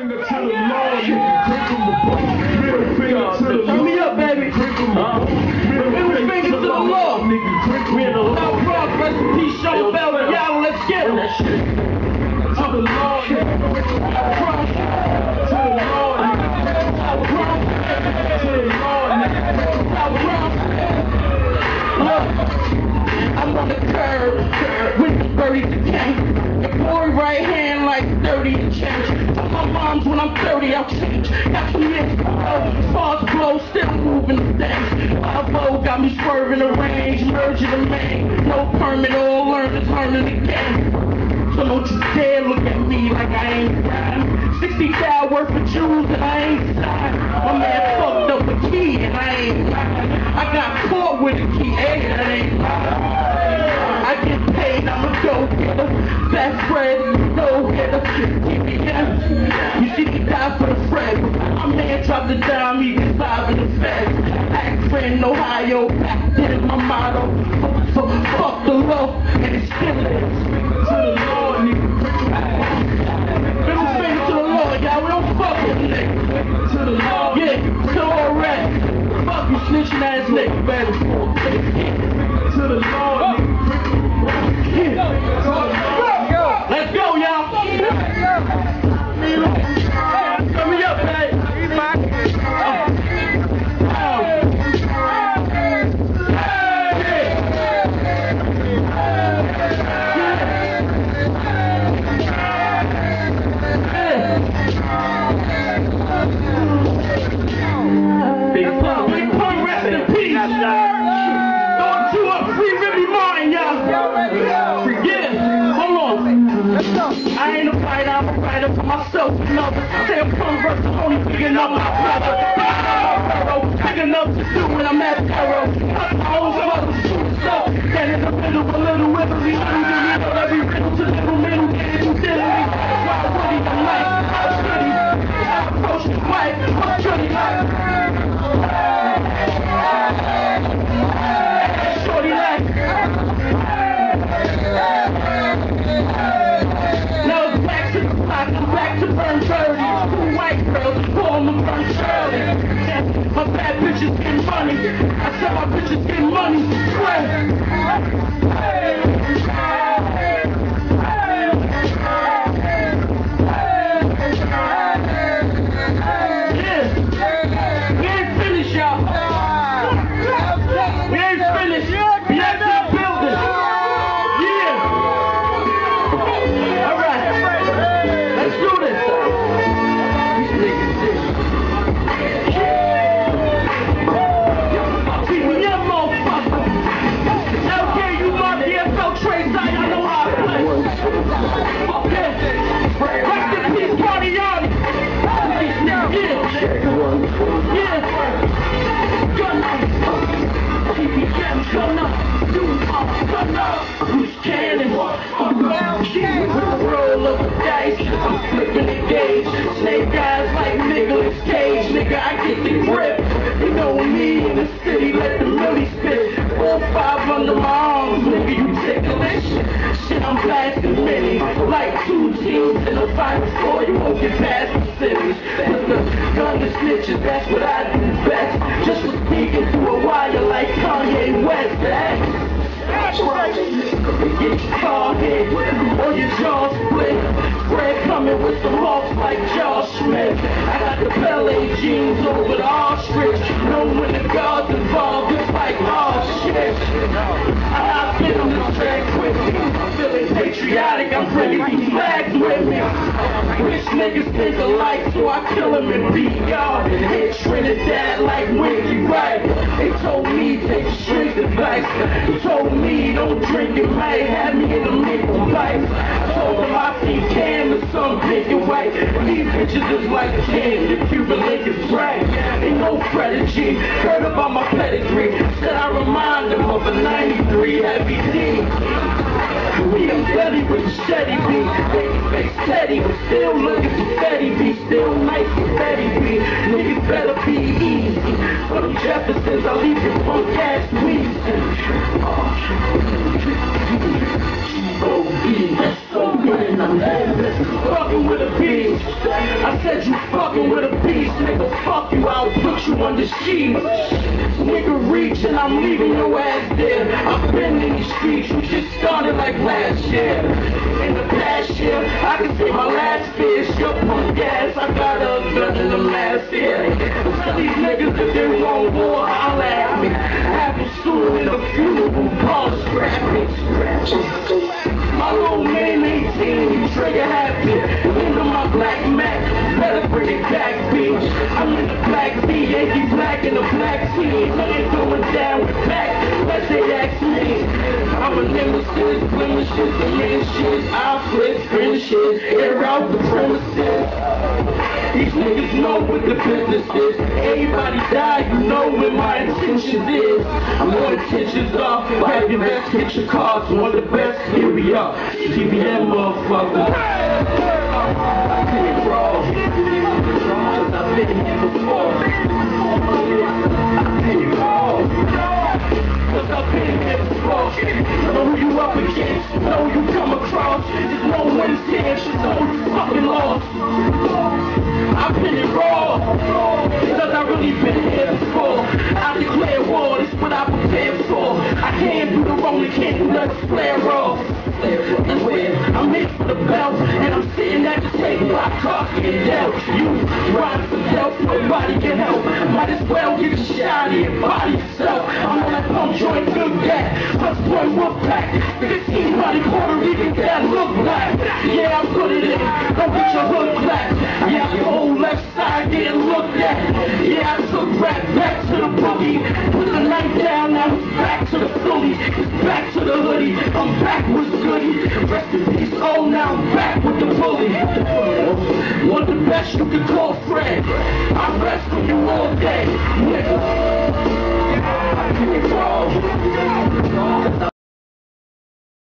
finger to the Lord, nigga. Grip him the Middle uh, finger to the Lord. Turn me up, baby. Grip him the Middle finger to the Lord. nigga. Grip him the South Bronx, rest in peace, Sean Bell. Y'all, let's get it. To the Lord, nigga. To the Lord, nigga. To the Lord, nigga. I'm on the curb with the birdie to tank. My moms when I'm 30 I'll change. Got some mixed oh, fast blow, still moving the things. Bravo got me swerving the range, merging the main. No permit, all learners learning the game. So don't you dare look at me like I ain't riding. 60 thou worth of jewels and I ain't signed. My man fucked up a key and I ain't lying. I got caught with a key, hey, that ain't lying. I get paid, I'm a go getter. Best friend, no hitter. Give me that. You see me die for the friend. My man dropped the dime, was five in the feds. Akron, Ohio, back then my motto. Fuck, fuck the law, and it still is. To the Lord, nigga. Middle finger to the Lord, y'all. We don't fuck with niggas. To the Lord. Yeah, so already. Fuck you snitching ass nigga, baby. I ain't a fighter, I'm a fighter for myself. No, say I'm from verse, I'm only picking up my brother. Big enough to do when I'm at Pharaoh. I own mother, so then in the middle a little wibbly, middle, every riddle to little middle, get it diddly. Why would he like? How should he? I approach his wife, what should he like? Shorty like. Call them burn Shirley. My bad bitches get money. I said my bitches get money. Nigga, I get the grip. You know me in the city, let the millie spit. Four, five under my arms. Nigga, you ticklish. Shit, I'm blasting many. Like two teams in a final score. You won't get past the cities. Put the gun to snitches. That's what I do best. Just for speaking through a wire like Kanye West. Right. Get car hit or your jaw split. Bread coming with some marks jeans over the ostrich. Know when the guards involved, it's like, oh shit. I've been on this track quickly. I'm feeling patriotic, I'm bringing these flags with me. Rich niggas think alike, so I kill them and beat y'all. Hit Trinidad like Winky Wright. They told me take strict advice. They told me don't drink it right. Had me in the of life. Bitches is like the Cuban link is right. Ain't no credit. Heard about my pedigree. Said I remind them of a 93 heavy D. We am steady with steady beat. Baby face steady, but still looking for Betty B. Still nice with Betty B. Niggas better be easy. Them Jeffersons, I leave your punk ass wheezing. On the sheets. Nigga reach and I'm leaving your ass there. I've been in these streets, we just started like last year. In the past year, I can see my last fish. Your punk ass, I got a gun in the last year. Tell these niggas that they want war, holla at me. Have them soon in the funeral, Paul scrapping. My little man 18, trigger happy. Black Mac, better bring it back, bitch. I'm in the black B, Yankee black in the black team. Nothing going down with back, let's they ask me. I'm a nemesis, blemishes, diminishes. I flip, finishes, air out the premises. These niggas know what the business is. Everybody die, you know what my intentions is. I'm on intentions off, grab your best, hit your cards, of the best, here we are. TBM motherfucker. I can't roll. Cause I've been here before. Fucking. I've been it raw, I really been here before. I declare war, this what I prepared for. I can't do the wrong, I can't do nothing, flare raw. I'm here the belt, and I'm sitting at the table. I talk and dealt. You ride for help, nobody can help. Might as well get body yourself. I'm on that pump joint, good gat. West Point Wolfpack, 15 money Puerto Rican that look black. Yeah, good at it. Don't get your hood clapped. Yeah, I'm left side getting looked at. Yeah, I took rap back to the boogie. Put the down now, it's back to the fully, it's back to the hoodie, I'm back with goody, rest in peace, oh now I'm back with the bully, one the best you can call friend, I rest for you all day, nigga, I can control,